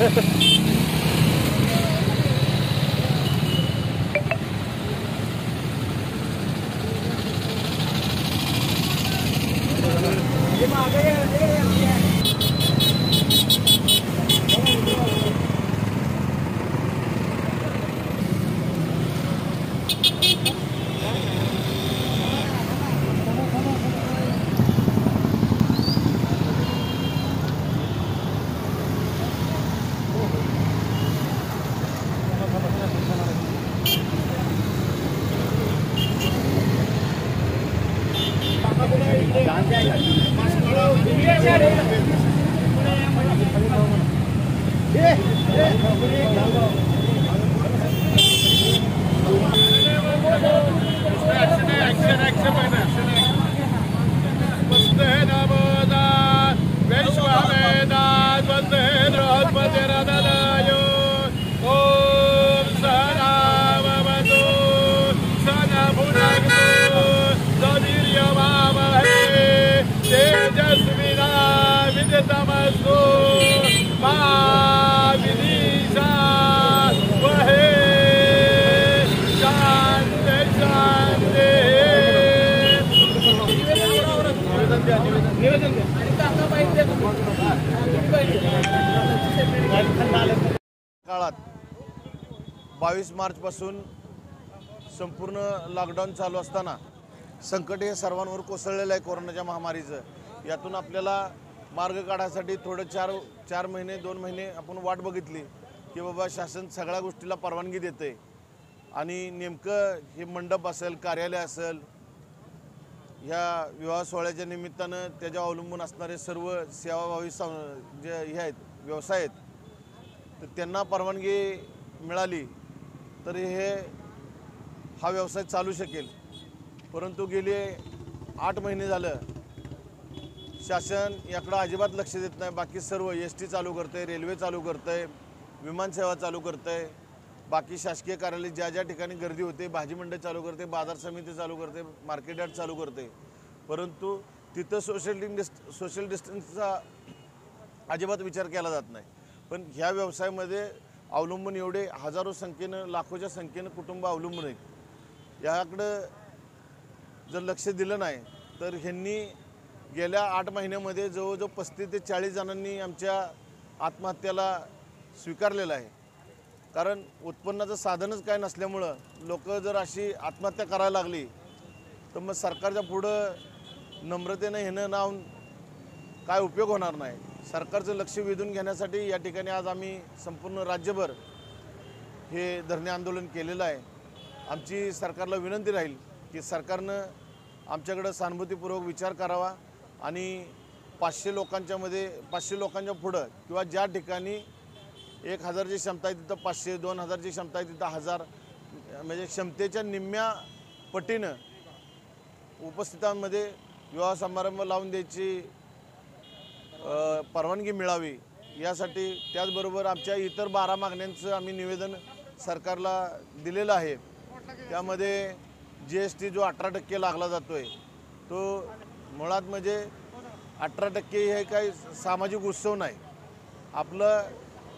nhưng mà cái Yeah. काळात बावीस मार्चपासून संपूर्ण लॉकडाऊन चालू असताना संकट हे सर्वांवर कोसळलेलं आहे कोरोनाच्या महामारीचं. यातून आपल्याला मार्ग काढायसाठी थोडं चार चार महिने दोन महिने आपण वाट बघितली की बाबा शासन सगळ्या गोष्टीला परवानगी देते आणि नेमकं हे मंडप असेल कार्यालय असेल ह्या विवाह सोहळ्याच्या निमित्तानं त्याच्यावर अवलंबून असणारे सर्व सेवाभावी सा जे हे आहेत व्यवसाय आहेत तर त्यांना परवानगी मिळाली तर हे हा व्यवसाय चालू शकेल. परंतु गेले आठ महिने झालं शासन याकडं अजिबात लक्ष देत नाही. बाकी सर्व एस टी चालू करते रेल्वे चालू करतंय विमानसेवा चालू करतंय. बाकी शासकीय कार्यालय ज्या ज्या ठिकाणी गर्दी होते भाजी मंडई चालू करते बाजार समिती चालू करते मार्केट यार्ड चालू करते. परंतु तिथं सोशल डिस्ट सोशल डिस्टन्सचा अजिबात विचार केला जात नाही. पण ह्या व्यवसायामध्ये अवलंबून एवढे हजारो संख्येनं लाखोच्या संख्येनं कुटुंब अवलंबून आहेत. याकडं जर लक्ष दिलं नाही तर ह्यांनी गेल्या आठ महिन्यामध्ये जवळजवळ पस्तीस ते चाळीस जणांनी आमच्या आत्महत्याला स्वीकारलेलं आहे. कारण उत्पन्नाचं साधनच काय नसल्यामुळं लोक जर अशी आत्महत्या करायला लागली तर मग सरकारच्या पुढं नम्रतेनं हेनं नाव काय उपयोग होणार नाही. सरकारचं लक्ष वेधून घेण्यासाठी या ठिकाणी आज आम्ही संपूर्ण राज्यभर हे धरणे आंदोलन केलेलं आहे. आमची सरकारला विनंती राहील की सरकारनं आमच्याकडं सहानुभूतीपूर्वक विचार करावा आणि पाचशे लोकांच्यामध्ये पाचशे लोकांच्या पुढं किंवा ज्या ठिकाणी एक हजारची क्षमता आहे तिथं पाचशे दोन हजारची क्षमता आहे तिथं हजार म्हणजे क्षमतेच्या निम्म्या पटीनं उपस्थितांमध्ये विवाह समारंभ लावून द्यायची परवानगी मिळावी यासाठी त्याचबरोबर आमच्या इतर बारा मागण्यांचं आम्ही निवेदन सरकारला दिलेलं आहे. त्यामध्ये जी एस टी जो अठरा टक्के लागला जातो आहे तो मुळात म्हणजे अठरा टक्के हे काही सामाजिक उत्सव नाही. आपलं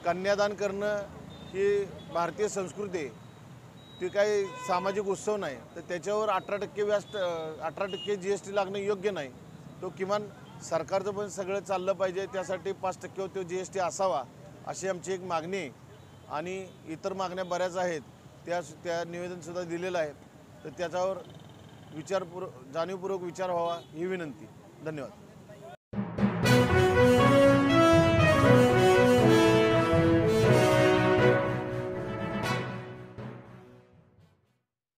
कन्यादान करणं ही भारतीय संस्कृती ती काही सामाजिक उत्सव नाही. तर त्याच्यावर अठरा टक्के व्याज अठरा टक्के जी एस टी लागणं योग्य नाही. तो किमान सरकारचं पण सगळं चाललं पाहिजे. त्यासाठी पाच टक्के तो जी एस टी असावा अशी आमची एक मागणी आहे. आणि इतर मागण्या बऱ्याच आहेत. त्या त्या निवेदनसुद्धा दिलेलं आहे तर त्याच्यावर विचारपूर जाणीवपूर्वक विचार व्हावा ही विनंती. धन्यवाद.